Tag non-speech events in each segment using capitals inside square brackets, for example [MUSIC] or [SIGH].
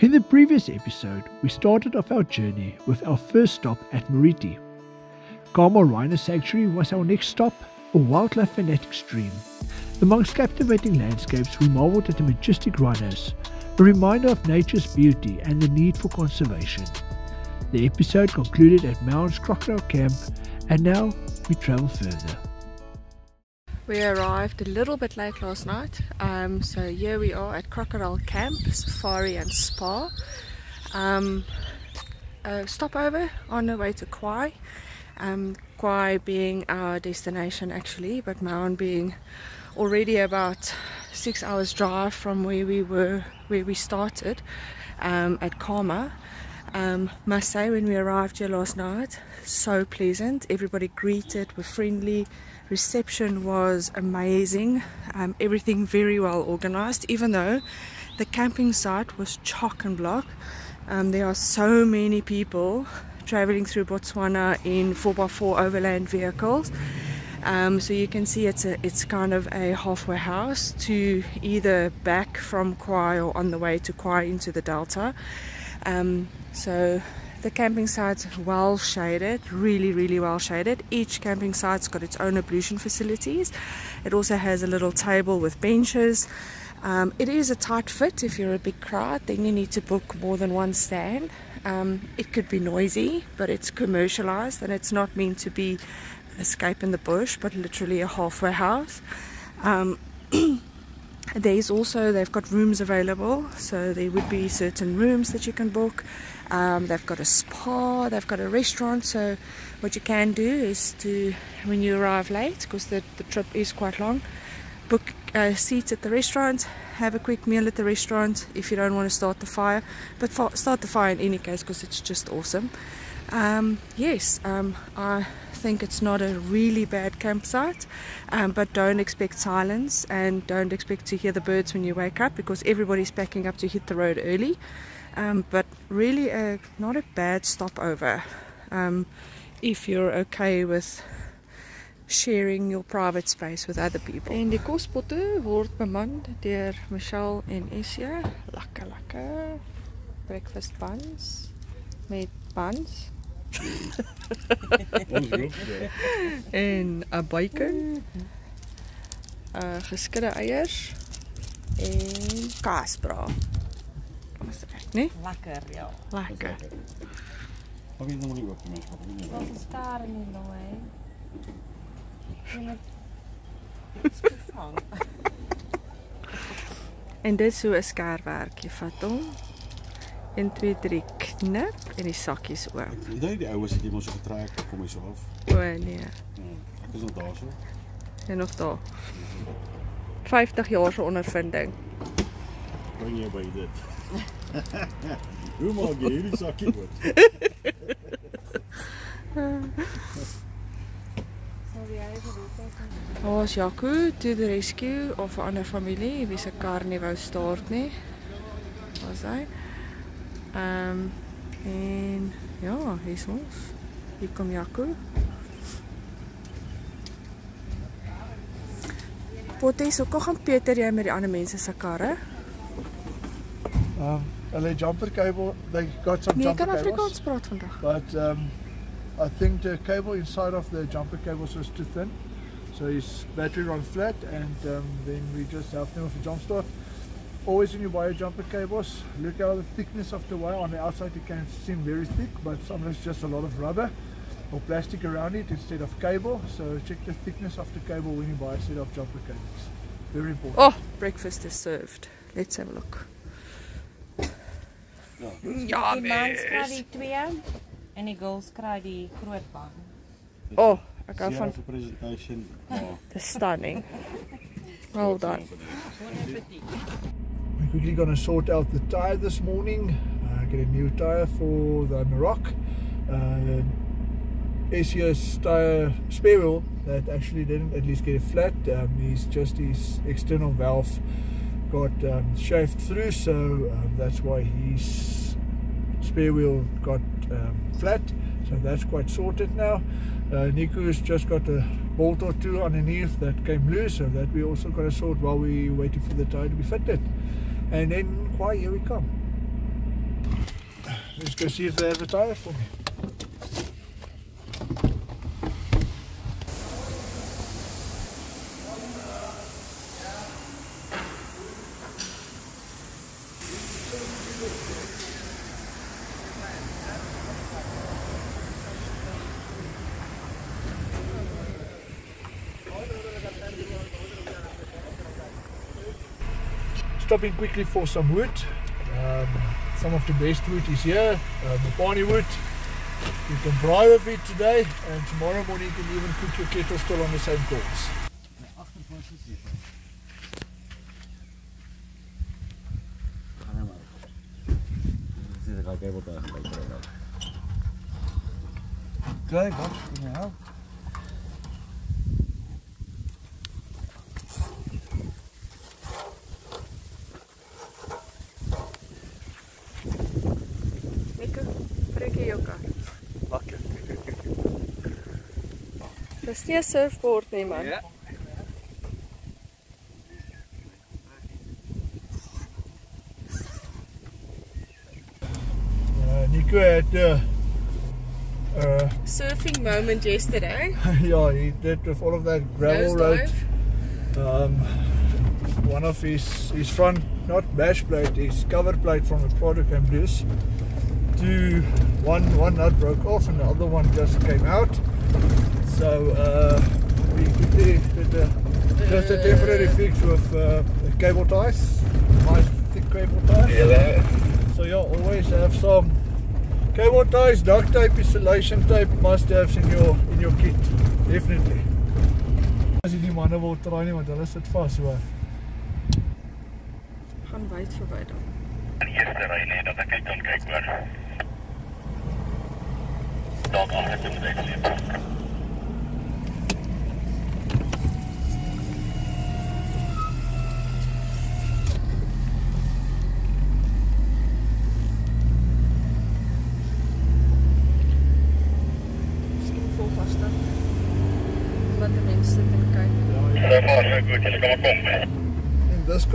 In the previous episode, we started off our journey with our first stop at Mariti. Khama Rhino Sanctuary was our next stop, a wildlife fanatic stream. Amongst captivating landscapes, we marveled at the majestic rhinos, a reminder of nature's beauty and the need for conservation. The episode concluded at Maun's Crocodile Camp, and now we travel further. We arrived a little bit late last night, um, so here we are at Crocodile Camp, Safari and Spa. Um, a stopover on the way to Khwai. Um, Khwai being our destination actually, but Maun being already about six hours drive from where we were, where we started um, at Khama. Um, must say when we arrived here last night, so pleasant. Everybody greeted, were friendly. Reception was amazing. Um, everything very well organized even though the camping site was chock and block. Um, there are so many people traveling through Botswana in 4x4 overland vehicles. Um, so you can see it's a it's kind of a halfway house to either back from Khwai or on the way to Khwai into the Delta um, so the camping site's well shaded, really, really well shaded. Each camping site's got its own ablution facilities. It also has a little table with benches. Um, it is a tight fit if you're a big crowd, then you need to book more than one stand. Um, it could be noisy, but it's commercialized and it's not meant to be escape in the bush, but literally a halfway house. Um, [CLEARS THROAT] there's also, they've got rooms available, so there would be certain rooms that you can book. Um, they've got a spa, they've got a restaurant. So, what you can do is to, when you arrive late, because the, the trip is quite long, book uh, seats at the restaurant, have a quick meal at the restaurant if you don't want to start the fire. But start the fire in any case because it's just awesome. Um, yes, um, I think it's not a really bad campsite, um, but don't expect silence and don't expect to hear the birds when you wake up because everybody's packing up to hit the road early um, but really a, not a bad stopover um, if you're okay with sharing your private space with other people. En die kospotte word bemand deur Michelle en Essia. Lekker lekker. Breakfast buns met buns. [LAUGHS] en 'n bacon. Uh geskidde eiers en kaasbraai. Was dit Nee? Lekker, ja. Lekker. Wat is nou nie ook nie. Wat is daar nie nou hè? Jy moet En dit so 'n skerwerk, jy vat hom. 1 2 3 knip en die sakkies oop. Onthou die oues het jy mos so getrek, kom hy so af. O nee. Ja, ek is nog daarso. En nog daar. 50 jaar se ondervinding. Bring jy by dit. [LAUGHS] Hoe maak jy hierdie sakkie oop? Ons Jaco to the rescue of 'n ander familie wie se kar nie wou start nie. Was hy? Um, en ja, hier's ons. Hier kom Jaco. Potes, hoe gaan Pieter jy met die ander mense se karre? Um, hulle jumper cable, they got some nee, jumper kan cables. Afrikaans praat vandag. But um, I think the cable inside of the jumper cables was too thin. So his battery ran flat and um, then we just helped him with a jump start. Always when you buy a jumper cables, look at the thickness of the wire. On the outside it can seem very thick, but sometimes just a lot of rubber or plastic around it instead of cable. So check the thickness of the cable when you buy a set of jumper cables. Very important. Oh, breakfast is served. Let's have a look. Ja, die kry die twee en die girls kry die groot pan. Oh, ek hou van presentation. [LAUGHS] Ja. the stunning. Well done. Quickly going to sort out the tire this morning. Uh, get a new tire for the Amarok. Uh, SES tire spare wheel that actually didn't at least get it flat. Um, he's just his external valve got um, shaved through, so um, that's why his spare wheel got um, flat. So that's quite sorted now. Uh, Nico's just got a bolt or two underneath that came loose, so that we also got to sort while we waiting for the tire to be fitted and then, why, here we come. Let's go see if they have a tyre for me. Stopping quickly for some wood. Um, some of the best wood is here, uh, the mopane wood. You can braai with it today and tomorrow morning you can even cook your kettle still on the same coals. Okay, wat? Ja. Dis nie 'n surfboard nie man. Ja. Uh, Nico had uh, uh, Surfing moment yesterday. [LAUGHS] yeah, he did with all of that gravel road. Um, one of his his front, not bash plate, his cover plate from the product and this. Two, one one nut broke off and the other one just came out. So uh, we quickly did a, just a temporary fix with uh, the cable ties, nice thick cable ties. So yeah, always have some cable ties, duct tape, insulation tape, must haves in your in your kit, definitely. As jy die manne wil traai nie want hulle sit vas hoor. Gaan wyd verby dan. die eerste ry lê dat ek net kan kyk hoor. Dalk agter toe moet ek sien.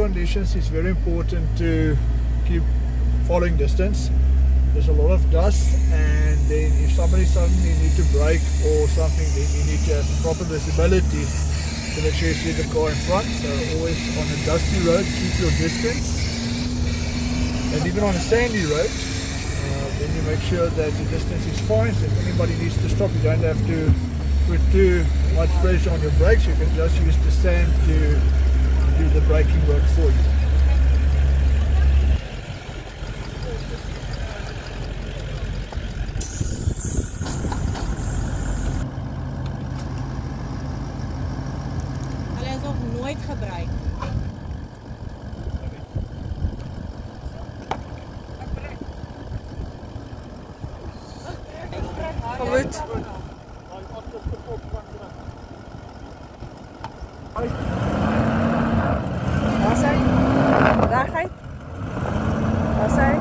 Conditions it's very important to keep following distance. There's a lot of dust and then if somebody suddenly need to brake or something then you need to have proper visibility to make sure you see the car in front. So always on a dusty road keep your distance. And even on a sandy road uh, then you make sure that the distance is fine. So if anybody needs to stop you don't have to put too much pressure on your brakes. You can just use the sand to do the braking work for you. Zei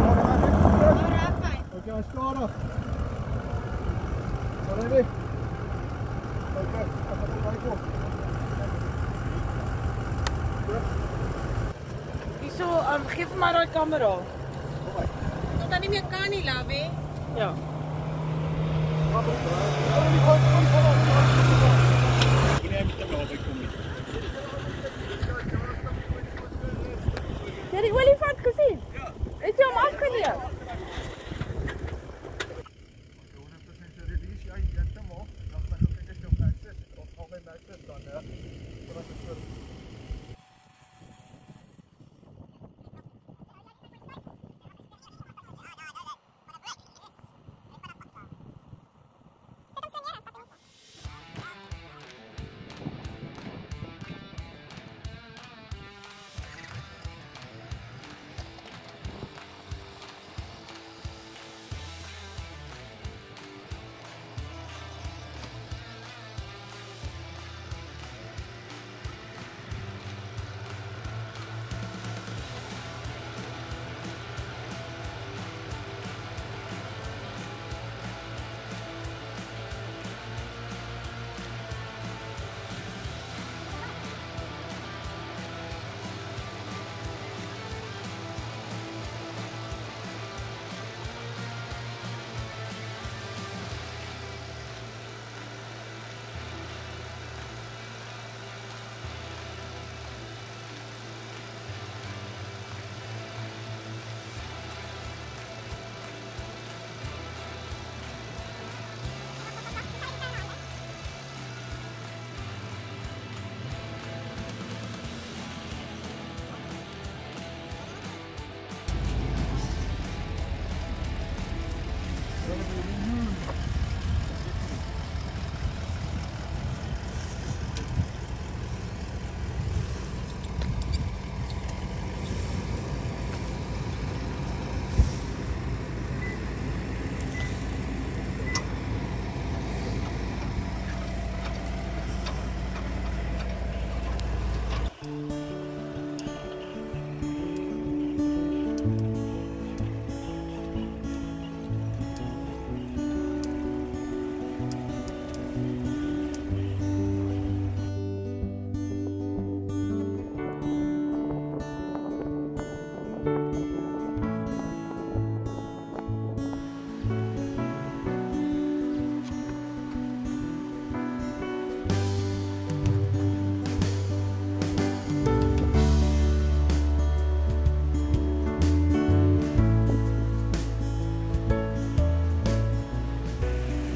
Oké. Ga ehm, geef maar een camera. Dat niet meer kan niet, Labe. Ja. Heb ik die olifant gezien? criança.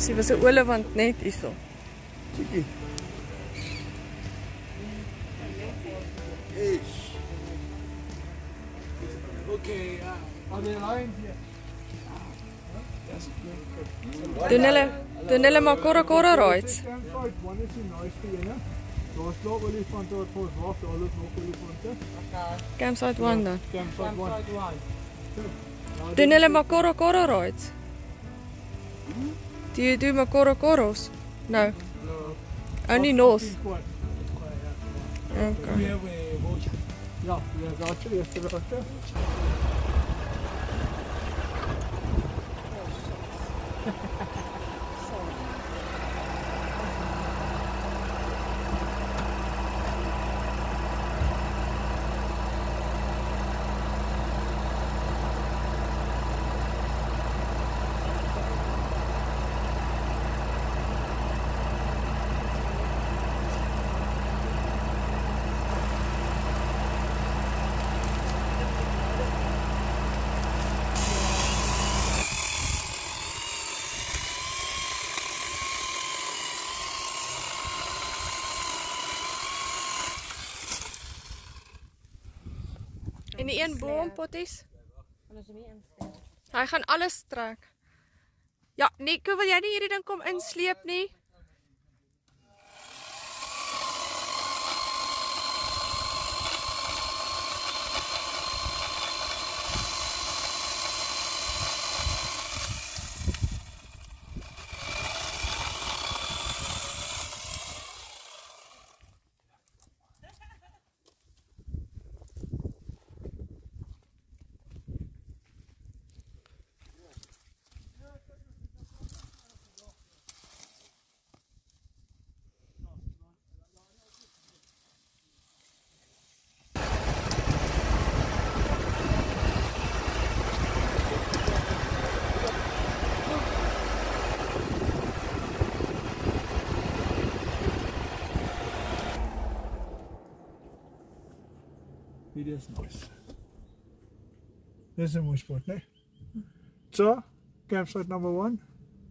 Sy was 'n olifant net hierso. Chickie. Okay, are there lions here? Doen hulle doen hulle maar korre korre rides. Daar's nog olifante wat vir ons wag, daar loop nog olifante. Campsite 1 dan. Campsite one. Doen hulle maar korre korre rides. Do you do maar korre korros? No. Only north. Okay. Ja, ja, daar's die eerste rotte. En die een boom potties. Hy gaan alles trek. Ja, Nico, wil jy nie hierdie ding kom insleep nie? Hierdie is nice. Dis 'n mooi spot, né? So, campsite number 1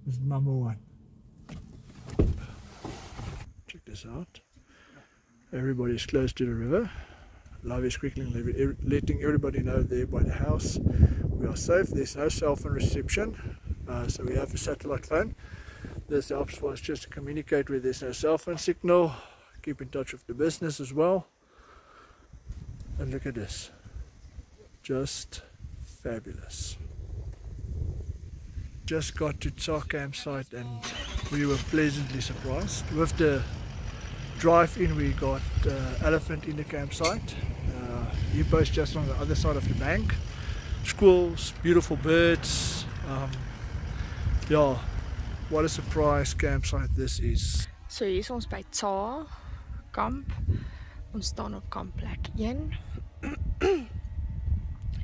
is number 1. Check this out. Everybody's close to the river. Love is quickly letting everybody know there by the house. We are safe. There's no cell phone reception. Uh, so we have a satellite phone. This helps for us just to communicate where there's no cell phone signal. Keep in touch with the business as well. And look at this. Just fabulous. Just got to Tshaa campsite and we were pleasantly surprised. With the drive in we got uh, elephant in the campsite. Uh, hippos just on the other side of the bank. Squirrels, beautiful birds. Um, yeah, what a surprise campsite this is. So hier is ons by Tshaa kamp. Ons staan op kampplek 1.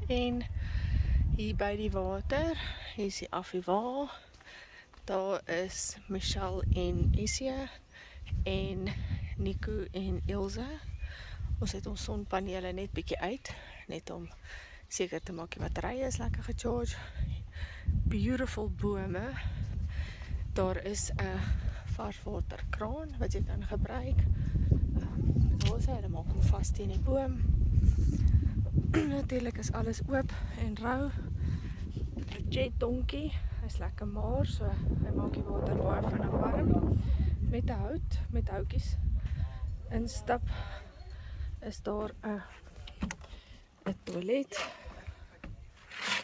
en hier [CLEARS THROAT] by die water, hier is die Affiwaal. Daar is Michelle en Isia en Nico en Ilse. Ons het ons sonpanele net bietjie uit net om seker te maak die batterye is lekker gecharge. Beautiful bome. Daar is 'n varswaterkraan wat jy kan gebruik. Hy, hulle maak hom vas teen die boom. [CLEARS THROAT] Natuurlik is alles oop en rou. Jet donkie, hy's lekker maar, so hy maak die water baie vinnig warm met 'n hout, met houtjies. Instap is daar 'n 'n toilet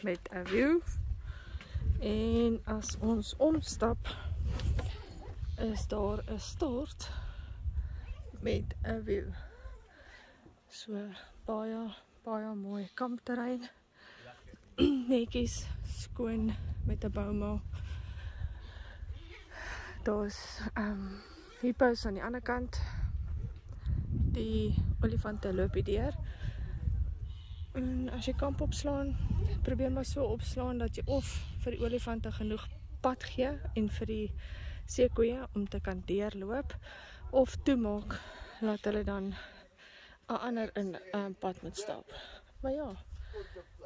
met 'n view. En as ons omstap is daar 'n stort met 'n view. So baie baie mooi kampterrein. Netjies [CLEARS THROAT] skoon met 'n bouma. Daar's ehm um, hippos aan die ander kant. Die olifante loop hier deur. En as jy kamp opslaan, probeer maar so opslaan dat jy of vir die olifante genoeg pad gee en vir die seekoeie om te kan deurloop of toemaak laat hulle dan 'n ander in 'n um, pad moet stap. Maar ja.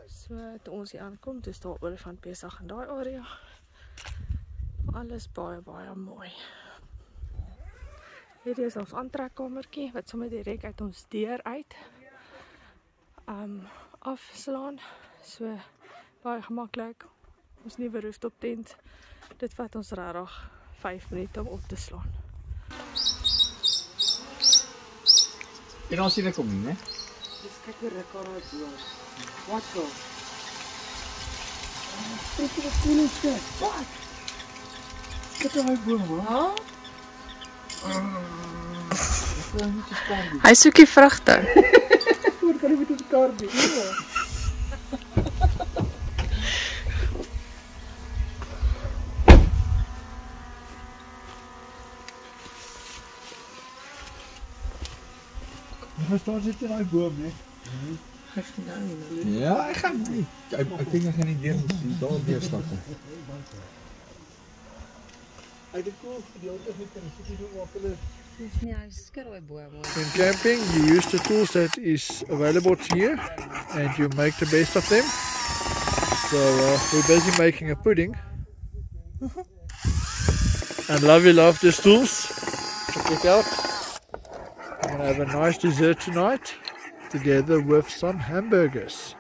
So toe ons hier aankom, dis daar olifant besig in daai area. Alles baie baie mooi. Hierdie is ons aantrekkamertjie wat sommer direk uit ons deur uit um afslaan. So baie gemaklik. Ons nuwe rooftop tent. Dit vat ons regtig 5 minute om op te slaan. En ons sien ek kom nie, né? Dis kyk hoe ruk haar uit boom. Wat so? Dit is cool stuk. Wat? Kyk hoe hy boom, hoor. Hy soek die vrugte. Hoe kan jy met die kar doen? Hy staan sit in daai boom, né? Ja, ek gaan nie. Ek ek dink ek gaan nie deur daar deur stap nie. Hy het cool gedeelte met kan sit hier op hulle Dis nie hy skit daai boom. In camping, you use the tools that is available to you, and you make the best of them. So uh, we're busy making a pudding, [LAUGHS] and Lovey love these tools. Check it out. Have a nice dessert tonight, together with some hamburgers.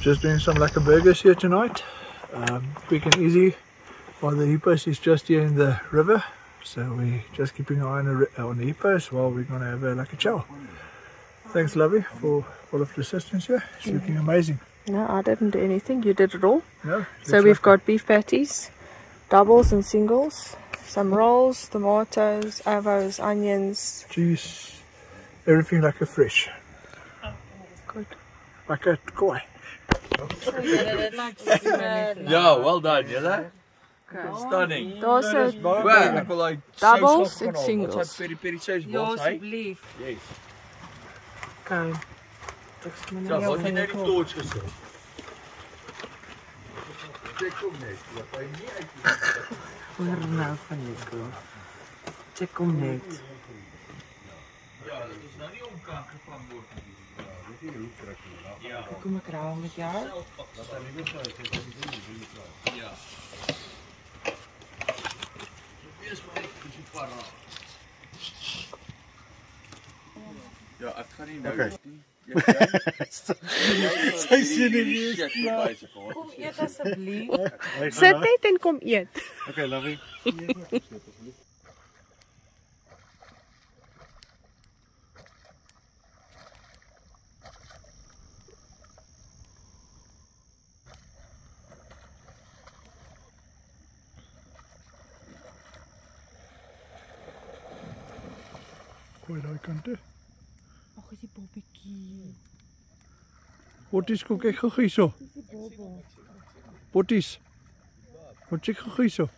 Just doing some lekker burgers here tonight. Um, quick and easy. While the hippos is just here in the river. So we're just keeping an eye on the, on the hippos while we're going to have a lekker chow. Thanks, Lovey, for all of the assistance here. It's looking amazing. No, I didn't do anything. You did it all. No? So we've got beef patties, doubles and singles, some rolls, tomatoes, avos, onions. cheese, everything like a fresh. Good. Like a koi. Ja, well done, julle. Stunning. Daar's 'n Wel, ek wil daai Doubles en singles. Wat sê peri peri hy? asseblief. Yes. Okay. Ja, wat jy nou die torch gesit. Ek kom net, wat hy nie uit Hoor nou van Nico. Check hom net. Ja, dit is nou nie omkant gevang word nie. Ik kom ik rauw met jou. Dat. Ja. niet naar Ja, ik gaat niet. Sy sien nie meer. Kom eet asseblief. Sit net en kom eet. Okay, Lovie. [LAUGHS] Koi daai kant toe. Ag, is die poppetjie. Botties, kom kyk gou hierso. Botties. Kom kyk gou hierso.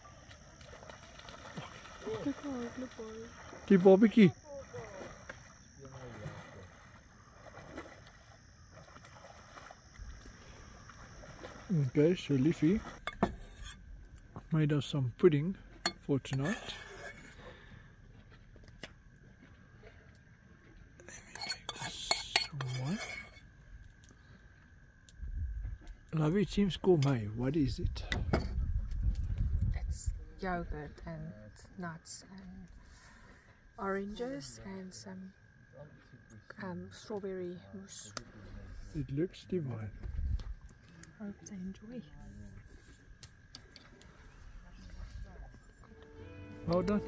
Die bobbetjie. Okay, so Leafy made us some pudding for tonight. One. Lovey, it seems gourmet. What is it? It's yogurt and nuts and oranges and some um, strawberry mousse. It looks divine. Hope they enjoy. Well done.